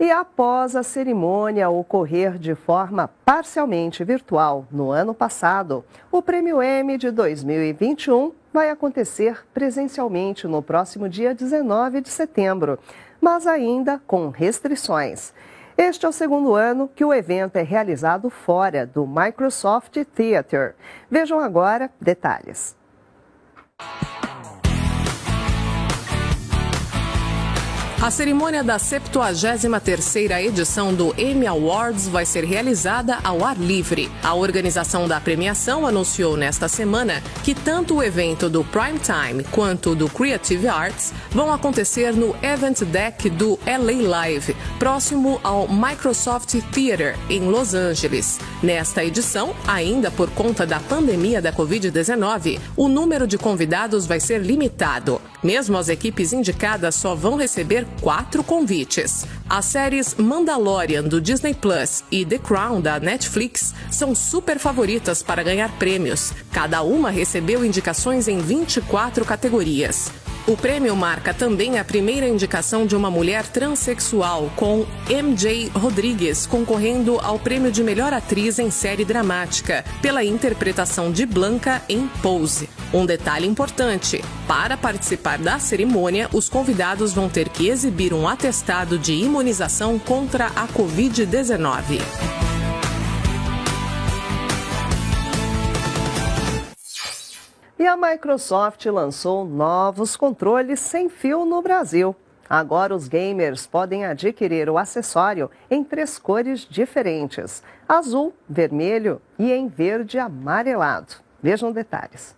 E após a cerimônia ocorrer de forma parcialmente virtual no ano passado, o Prêmio M de 2021 vai acontecer presencialmente no próximo dia 19 de setembro, mas ainda com restrições. Este é o segundo ano que o evento é realizado fora do Microsoft Theater. Vejam agora detalhes. A cerimônia da 73ª edição do Emmy Awards vai ser realizada ao ar livre. A organização da premiação anunciou nesta semana que tanto o evento do Prime Time quanto do Creative Arts vão acontecer no Event Deck do LA Live, próximo ao Microsoft Theater, em Los Angeles. Nesta edição, ainda por conta da pandemia da Covid-19, o número de convidados vai ser limitado. Mesmo as equipes indicadas só vão receber quatro convites. As séries Mandalorian do Disney Plus e The Crown da Netflix são super favoritas para ganhar prêmios. Cada uma recebeu indicações em 24 categorias. O prêmio marca também a primeira indicação de uma mulher transexual, com MJ Rodrigues concorrendo ao prêmio de melhor atriz em série dramática, pela interpretação de Blanca em Pose. Um detalhe importante: para participar da cerimônia, os convidados vão ter que exibir um atestado de imunização contra a Covid-19. E a Microsoft lançou novos controles sem fio no Brasil. Agora os gamers podem adquirir o acessório em três cores diferentes: azul, vermelho e em verde amarelado. Vejam detalhes.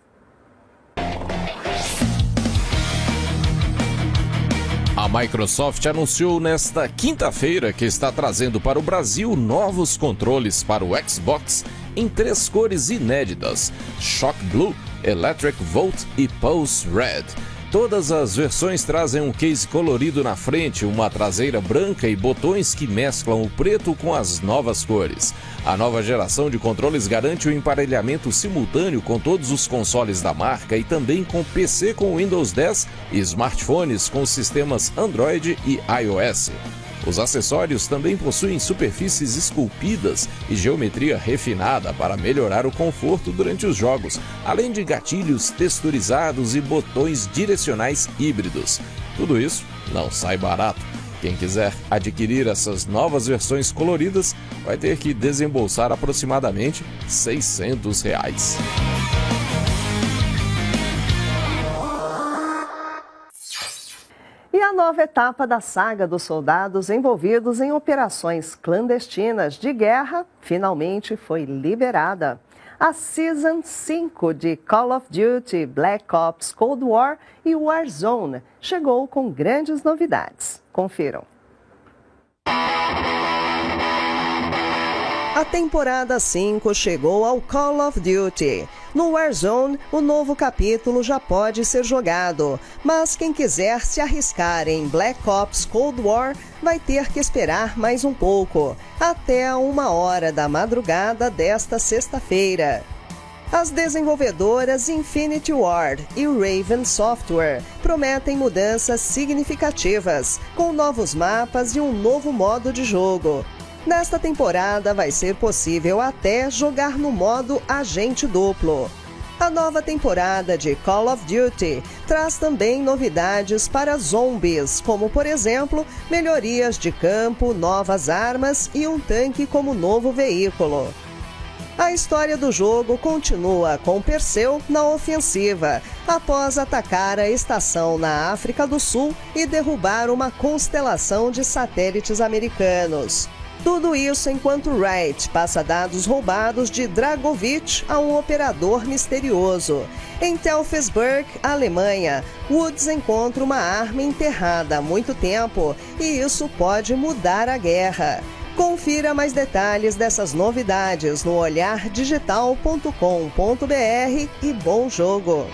A Microsoft anunciou nesta quinta-feira que está trazendo para o Brasil novos controles para o Xbox em três cores inéditas: Shock Blue, Electric Volt e Pulse Red. Todas as versões trazem um case colorido na frente, uma traseira branca e botões que mesclam o preto com as novas cores. A nova geração de controles garante o emparelhamento simultâneo com todos os consoles da marca e também com PC com Windows 10 e smartphones com sistemas Android e iOS. Os acessórios também possuem superfícies esculpidas e geometria refinada para melhorar o conforto durante os jogos, além de gatilhos texturizados e botões direcionais híbridos. Tudo isso não sai barato. Quem quiser adquirir essas novas versões coloridas vai ter que desembolsar aproximadamente 600 reais. E a nova etapa da saga dos soldados envolvidos em operações clandestinas de guerra finalmente foi liberada. A Season 5 de Call of Duty, Black Ops Cold War e Warzone chegou com grandes novidades. Confiram. A temporada 5 chegou ao Call of Duty. No Warzone, o novo capítulo já pode ser jogado, mas quem quiser se arriscar em Black Ops Cold War vai ter que esperar mais um pouco, até uma hora da madrugada desta sexta-feira. As desenvolvedoras Infinity Ward e Raven Software prometem mudanças significativas, com novos mapas e um novo modo de jogo, Nesta temporada vai ser possível até jogar no modo agente duplo. A nova temporada de Call of Duty traz também novidades para zombies, como por exemplo, melhorias de campo, novas armas e um tanque como novo veículo. A história do jogo continua com Perseu na ofensiva, após atacar a estação na África do Sul e derrubar uma constelação de satélites americanos. Tudo isso enquanto Wright passa dados roubados de Dragovich a um operador misterioso. Em Telfesburg, Alemanha, Woods encontra uma arma enterrada há muito tempo e isso pode mudar a guerra. Confira mais detalhes dessas novidades no olhardigital.com.br e bom jogo!